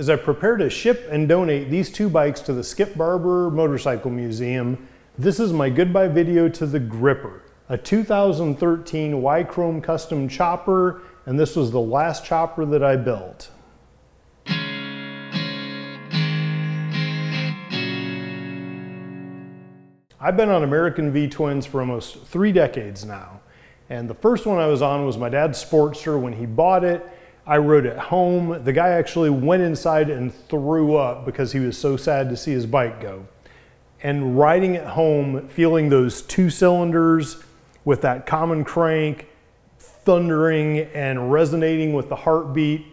As I prepare to ship and donate these two bikes to the Skip Barber Motorcycle Museum, this is my goodbye video to the Gripper, a 2013 Y-Chrome custom chopper, and this was the last chopper that I built. I've been on American V-twins for almost three decades now. And the first one I was on was my dad's Sportster. When he bought it, I rode it home. The guy actually went inside and threw up because he was so sad to see his bike go. And riding it home, feeling those two cylinders with that common crank, thundering and resonating with the heartbeat,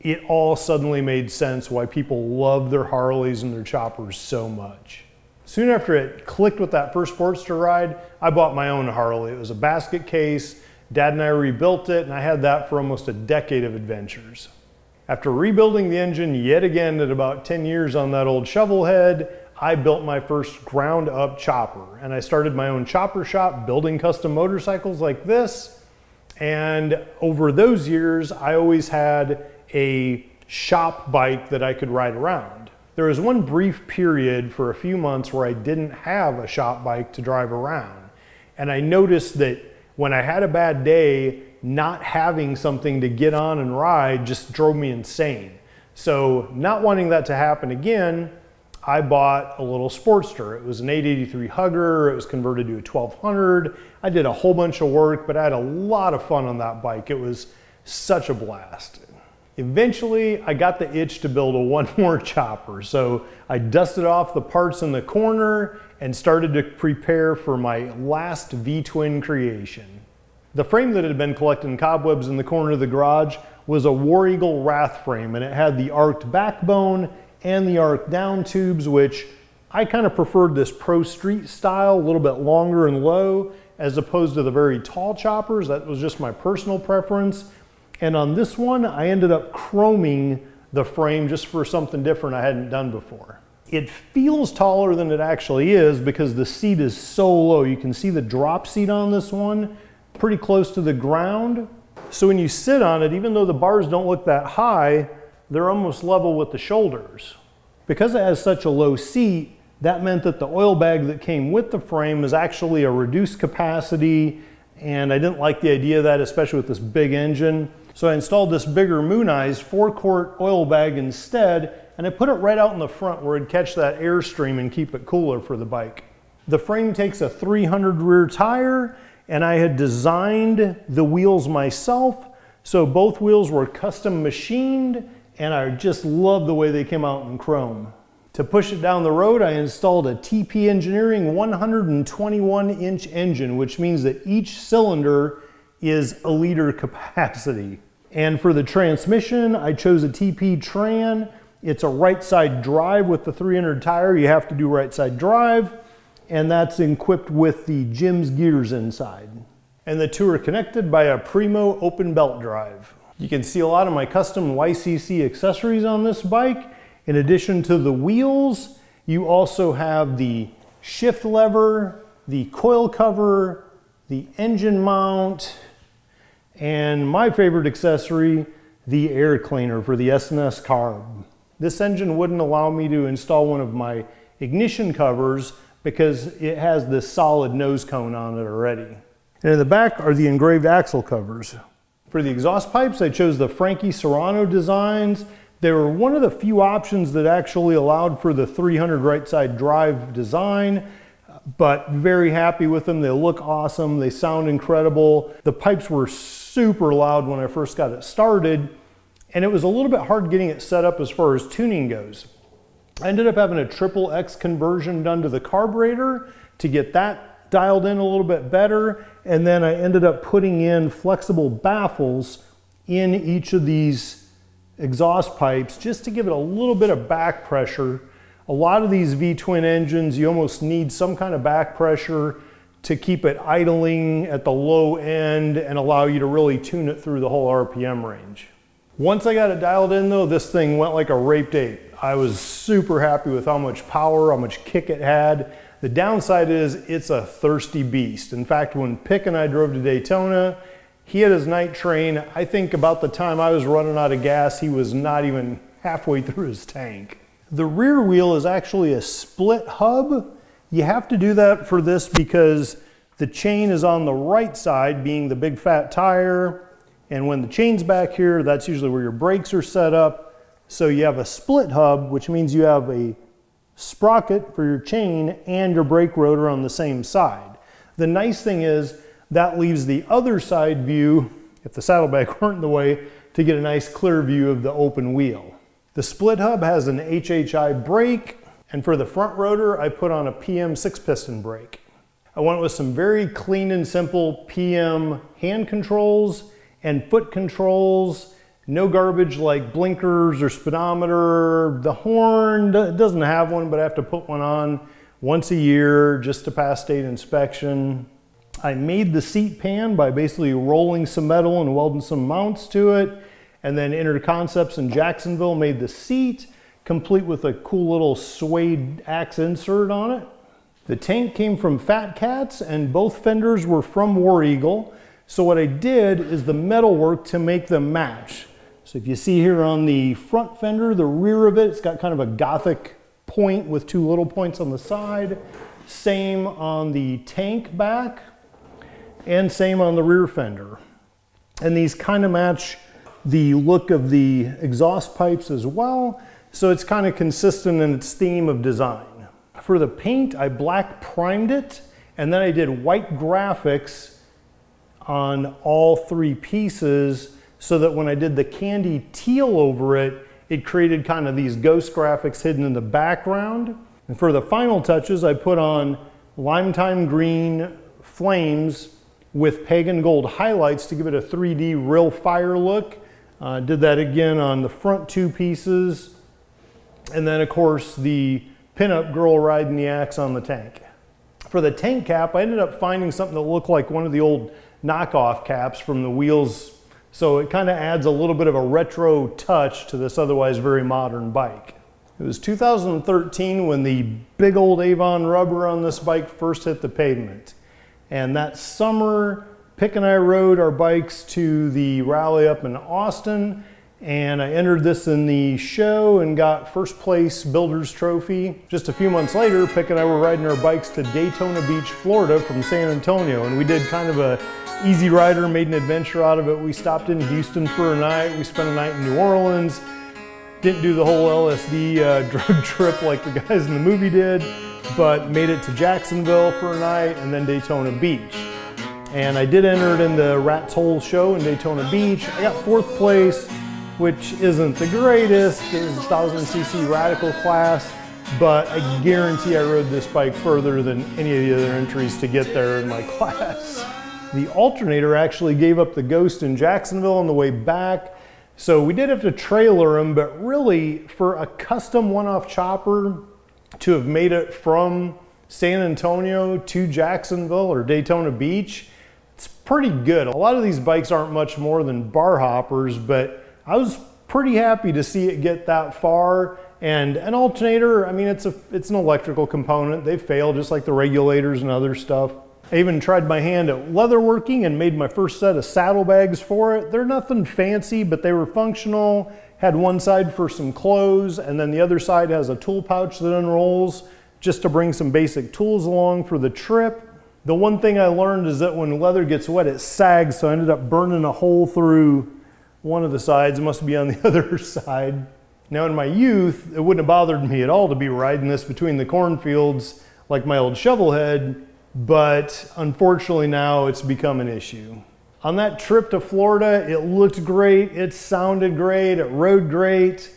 it all suddenly made sense why people love their Harleys and their choppers so much. Soon after it clicked with that first Sportster ride, I bought my own Harley. It was a basket case. Dad and I rebuilt it, and I had that for almost a decade of adventures. After rebuilding the engine yet again at about 10 years on that old shovel head, I built my first ground up chopper. And I started my own chopper shop building custom motorcycles like this. And over those years, I always had a shop bike that I could ride around. There was one brief period for a few months where I didn't have a shop bike to drive around. And I noticed that when I had a bad day, not having something to get on and ride just drove me insane. So not wanting that to happen again, I bought a little Sportster. It was an 883 Hugger. It was converted to a 1200. I did a whole bunch of work, but I had a lot of fun on that bike. It was such a blast. Eventually, I got the itch to build a one more chopper, so I dusted off the parts in the corner and started to prepare for my last V-twin creation. The frame that had been collecting cobwebs in the corner of the garage was a War Eagle Wrath frame, and it had the arced backbone and the arced down tubes, which I kind of preferred this pro street style, a little bit longer and low, as opposed to the very tall choppers. That was just my personal preference. And on this one, I ended up chroming the frame just for something different I hadn't done before. It feels taller than it actually is because the seat is so low. You can see the drop seat on this one pretty close to the ground. So when you sit on it, even though the bars don't look that high, they're almost level with the shoulders. Because it has such a low seat, that meant that the oil bag that came with the frame is actually a reduced capacity, and I didn't like the idea of that, especially with this big engine. So I installed this bigger Mooneyes four quart oil bag instead, and I put it right out in the front where it'd catch that airstream and keep it cooler for the bike. The frame takes a 300 rear tire, and I had designed the wheels myself. So both wheels were custom machined, and I just love the way they came out in chrome. To push it down the road, I installed a TP Engineering 121 inch engine, which means that each cylinder is a liter capacity. And for the transmission, I chose a TP Tran. It's a right side drive with the 300 tire. You have to do right side drive. And that's equipped with the Jim's gears inside. And the two are connected by a Primo open belt drive. You can see a lot of my custom YCC accessories on this bike. In addition to the wheels, you also have the shift lever, the coil cover, the engine mount, and my favorite accessory, the air cleaner for the S&S carb. This engine wouldn't allow me to install one of my ignition covers because it has this solid nose cone on it already. And in the back are the engraved axle covers. For the exhaust pipes, I chose the Frankie Serrano designs. They were one of the few options that actually allowed for the 300 right side drive design but very happy with them. They look awesome. They sound incredible. The pipes were super loud when I first got it started, and it was a little bit hard getting it set up as far as tuning goes. I ended up having a triple X conversion done to the carburetor to get that dialed in a little bit better. And then I ended up putting in flexible baffles in each of these exhaust pipes just to give it a little bit of back pressure. A lot of these V-twin engines, you almost need some kind of back pressure to keep it idling at the low end and allow you to really tune it through the whole RPM range. Once I got it dialed in though, this thing went like a raped ape. I was super happy with how much power, how much kick it had. The downside is it's a thirsty beast. In fact, when Pick and I drove to Daytona, he had his night train. I think about the time I was running out of gas, he was not even halfway through his tank. The rear wheel is actually a split hub. You have to do that for this because the chain is on the right side, being the big fat tire. And when the chain's back here, that's usually where your brakes are set up. So you have a split hub, which means you have a sprocket for your chain and your brake rotor on the same side. The nice thing is that leaves the other side view, if the saddlebag weren't in the way, to get a nice clear view of the open wheel. The split hub has an HHI brake, and for the front rotor, I put on a PM six piston brake. I went with some very clean and simple PM hand controls and foot controls. No garbage like blinkers or speedometer. The horn doesn't have one, but I have to put one on once a year just to pass state inspection. I made the seat pan by basically rolling some metal and welding some mounts to it. And then Inner Concepts in Jacksonville made the seat complete with a cool little suede axe insert on it. The tank came from Fat Cats and both fenders were from War Eagle. So what I did is the metal work to make them match. So if you see here on the front fender, the rear of it, it's got kind of a gothic point with two little points on the side. Same on the tank back and same on the rear fender. And these kind of match the look of the exhaust pipes as well. So it's kind of consistent in its theme of design. For the paint, I black primed it and then I did white graphics on all three pieces so that when I did the candy teal over it, it created kind of these ghost graphics hidden in the background. And for the final touches, I put on lime time green flames with pagan gold highlights to give it a 3D real fire look. Uh, did that again on the front two pieces. And then of course the pinup girl riding the axe on the tank. For the tank cap, I ended up finding something that looked like one of the old knockoff caps from the wheels. So it kind of adds a little bit of a retro touch to this otherwise very modern bike. It was 2013 when the big old Avon rubber on this bike first hit the pavement. And that summer, Pick and I rode our bikes to the rally up in Austin and I entered this in the show and got first place builder's trophy. Just a few months later, Pick and I were riding our bikes to Daytona Beach, Florida from San Antonio and we did kind of a easy rider, made an adventure out of it. We stopped in Houston for a night, we spent a night in New Orleans, didn't do the whole LSD uh, drug trip like the guys in the movie did, but made it to Jacksonville for a night and then Daytona Beach. And I did enter it in the Rat's Hole show in Daytona Beach. I got fourth place, which isn't the greatest. It was a 1000cc radical class, but I guarantee I rode this bike further than any of the other entries to get there in my class. The alternator actually gave up the Ghost in Jacksonville on the way back. So we did have to trailer them, but really for a custom one-off chopper to have made it from San Antonio to Jacksonville or Daytona Beach, it's pretty good. A lot of these bikes aren't much more than bar hoppers, but I was pretty happy to see it get that far. And an alternator, I mean, it's, a, it's an electrical component. They fail just like the regulators and other stuff. I even tried my hand at leatherworking and made my first set of saddlebags for it. They're nothing fancy, but they were functional. Had one side for some clothes, and then the other side has a tool pouch that unrolls just to bring some basic tools along for the trip. The one thing I learned is that when leather gets wet, it sags, so I ended up burning a hole through one of the sides. It must be on the other side. Now in my youth, it wouldn't have bothered me at all to be riding this between the cornfields like my old shovel head, but unfortunately now it's become an issue. On that trip to Florida, it looked great, it sounded great, it rode great.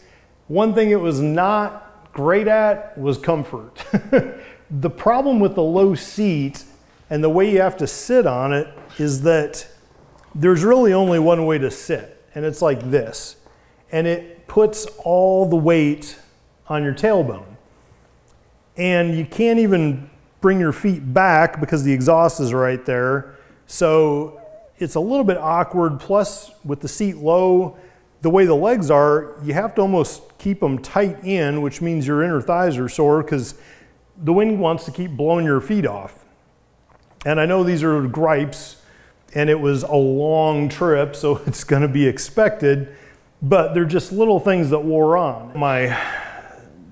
One thing it was not great at was comfort. the problem with the low seat and the way you have to sit on it is that there's really only one way to sit, and it's like this. And it puts all the weight on your tailbone. And you can't even bring your feet back because the exhaust is right there. So it's a little bit awkward. Plus, with the seat low, the way the legs are, you have to almost keep them tight in, which means your inner thighs are sore because the wind wants to keep blowing your feet off. And I know these are gripes and it was a long trip, so it's gonna be expected. but they're just little things that wore on. My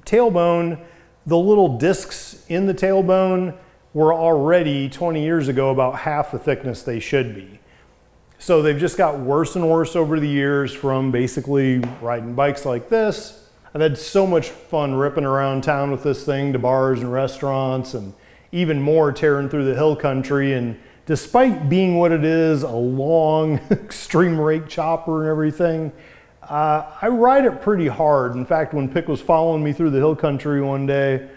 tailbone, the little discs in the tailbone were already 20 years ago about half the thickness they should be. So they've just got worse and worse over the years from basically riding bikes like this. I've had so much fun ripping around town with this thing to bars and restaurants and even more tearing through the hill country. And despite being what it is, a long extreme rake chopper and everything, uh, I ride it pretty hard. In fact, when Pick was following me through the hill country one day,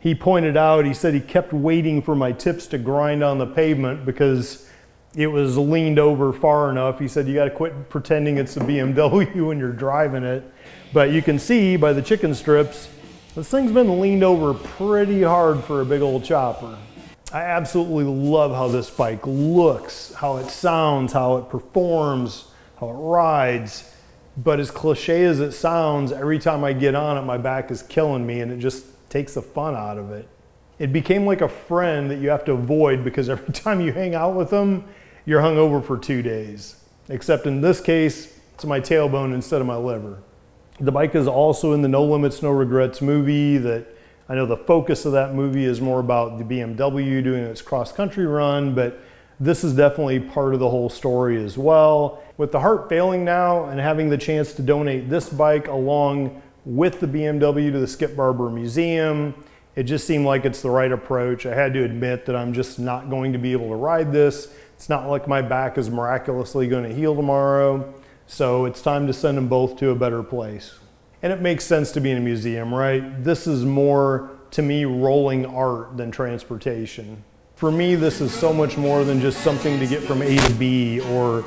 he pointed out, he said he kept waiting for my tips to grind on the pavement because it was leaned over far enough. He said, you got to quit pretending it's a BMW when you're driving it. But you can see by the chicken strips, this thing's been leaned over pretty hard for a big old chopper. I absolutely love how this bike looks, how it sounds, how it performs, how it rides. But as cliche as it sounds, every time I get on it, my back is killing me and it just takes the fun out of it. It became like a friend that you have to avoid because every time you hang out with them, you're hung over for two days. Except in this case, it's my tailbone instead of my liver. The bike is also in the No Limits, No Regrets movie that I know the focus of that movie is more about the BMW doing its cross country run, but this is definitely part of the whole story as well. With the heart failing now and having the chance to donate this bike along with the BMW to the Skip Barber Museum, it just seemed like it's the right approach. I had to admit that I'm just not going to be able to ride this. It's not like my back is miraculously going to heal tomorrow. So it's time to send them both to a better place. And it makes sense to be in a museum, right? This is more, to me, rolling art than transportation. For me, this is so much more than just something to get from A to B or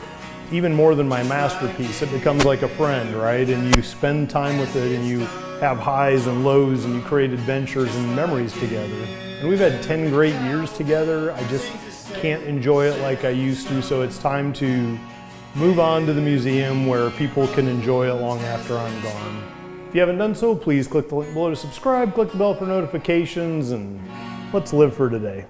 even more than my masterpiece. It becomes like a friend, right? And you spend time with it and you have highs and lows and you create adventures and memories together. And we've had 10 great years together. I just can't enjoy it like I used to, so it's time to move on to the museum where people can enjoy it long after I'm gone. If you haven't done so, please click the link below to subscribe, click the bell for notifications, and let's live for today.